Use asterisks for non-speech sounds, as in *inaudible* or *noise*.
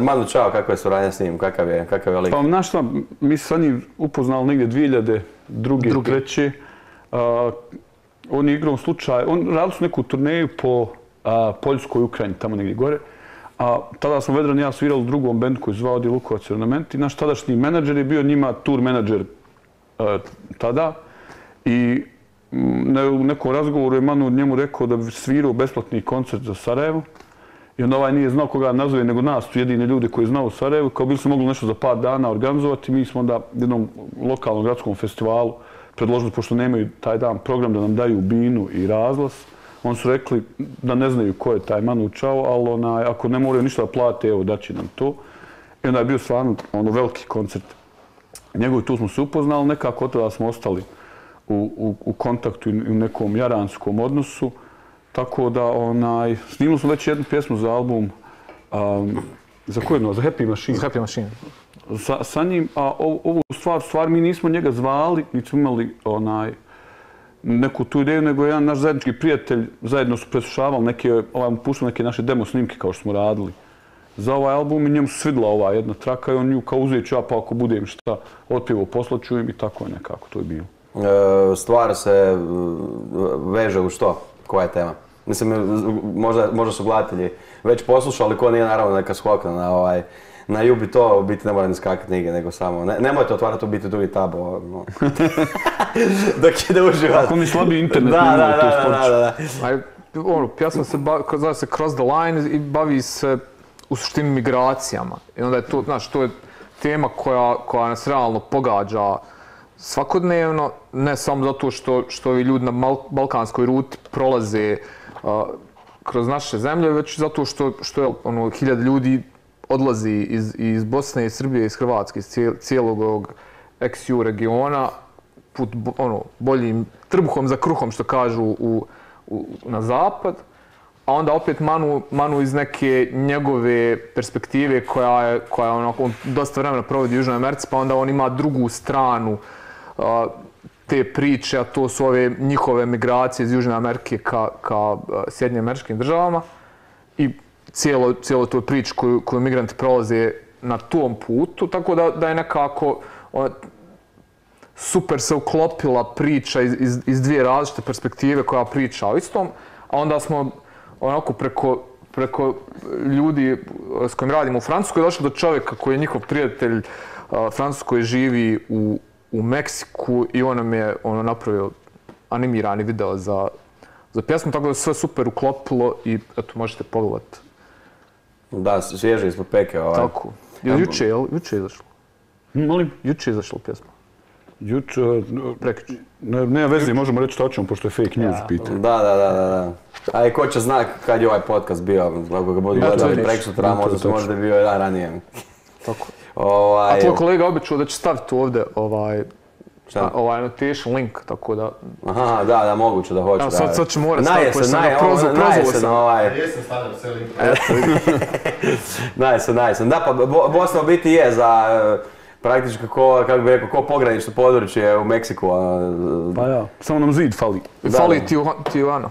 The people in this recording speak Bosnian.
Manu Čao, kakva je suradnja s njim, kakav je, kakav je lik? Pa, znaš šta, mi se sa njim upoznali negdje 2000, drugi, treći. Uh, on je igrao slučaj, on radili su neku turneju po a, Poljskoj Ukrajini, tamo negdje gore. A tada smo Vedran i ja svirali u drugom bendu koji zvao Odi Lukovac Ornament i naš tadašnji menadžer je bio njima tour menadžer a, tada. I ne, u nekom razgovoru je Manu njemu rekao da bi svirao besplatni koncert za Sarajevo. I onda ovaj nije znao koga nazove, nego nas, su jedine ljudi koji znao u Sarajevu. Kao bili smo mogli nešto za par dana organizovati, mi smo onda jednom lokalnom gradskom festivalu predložili, pošto nemaju taj dan program, da nam daju binu i razglas. Oni su rekli da ne znaju ko je taj Manu Čao, ali onaj, ako ne moraju ništa da plate, evo daći nam to. I onda je bio stvarno ono, veliki koncert. Njegov tu smo se upoznali, nekako od tada smo ostali u, u, u kontaktu i u nekom jaranskom odnosu. Tako da, onaj, snimili smo već jednu pjesmu za album. Um, za koju jedno? Za Happy Machine. Za Happy Machine. Sa, sa njim, a ovu stvar, stvar mi nismo njega zvali, niti smo imali onaj, neku tu ideju, nego jedan naš zajednički prijatelj zajedno su preslušavali neke, ovaj mu puštao neke naše demo snimke kao što smo radili za ovaj album i njemu se svidla ova jedna traka i on nju kao uzet ću ja pa ako budem šta otpivo poslaću im i tako je nekako to je bilo. E, stvar se e, veže u što? Koja je tema? Mislim, možda, možda su gledatelji već poslušali, ko nije naravno neka skokna na ovaj, na Jubi to u biti ne mora ni skakati nigdje, nego samo, ne, nemojte otvarati u biti drugi tab, no. *laughs* dok ide uživati. Ako mi slabi internet, da, ne da, to da, da, da, da. Aj, ono, pjesma se bavi, zove se Cross the Line i bavi se u suštini migracijama. I onda je to, znaš, to je tema koja, koja nas realno pogađa svakodnevno, ne samo zato što, što ovi ljudi na balkanskoj ruti prolaze a, kroz naše zemlje, već zato što, što je ono, hiljad ljudi odlazi iz, iz Bosne i Srbije, iz Hrvatske, iz cijelog ovog XU regiona, put ono, boljim trbuhom za kruhom, što kažu u, u, na zapad, a onda opet Manu, Manu iz neke njegove perspektive koja je, koja je ono, on dosta vremena provodi u Južnoj Americi, pa onda on ima drugu stranu uh, te priče, a to su ove njihove migracije iz Južne Amerike ka, ka Sjednje američkim državama. I cijelo, cijelo to prič koju, koju migranti prolaze na tom putu, tako da, da je nekako ona, super se uklopila priča iz, iz, iz dvije različite perspektive koja priča o istom, a onda smo onako preko, preko ljudi s kojim radimo u Francuskoj došli do čovjeka koji je njihov prijatelj Francuskoj živi u, u Meksiku i on nam je ono, napravio animirani video za, za pjesmu, tako da sve super uklopilo i eto, možete pogledati Da, svježe ispod peke. Ovaj. Tako. Je juče, jel? Juče je izašlo. Molim? Juče je izašlo pjesma. Juče... Prekiče. Ne, nema veze, možemo reći tačno, pošto je fake news Ja, pitanje. Da, da, da, da, da. A i ko će zna kad je ovaj podcast bio, ako ga budu gledali vidiš. prek sutra, Ja, to je možda možda bio jedan ranije. Tako. Ovaj, A tvoj kolega običao da će staviti ovdje ovaj, Šta? ovaj annotation link, tako da... Aha, da, da, moguće da hoće. Evo, sad- sad ću morat staviti, pošto sam ga prozvao- na prozvao jesen, sam. ovaj, Jesam stavljam sve linke. na jesen, na jesen. Da, pa Bo- Bosna u biti je za e, praktički ko, kako bi rekao, ko pogranično područje u Meksiku. a, Pa ja, samo nam zid fali. Da, Fali da. Tijuana.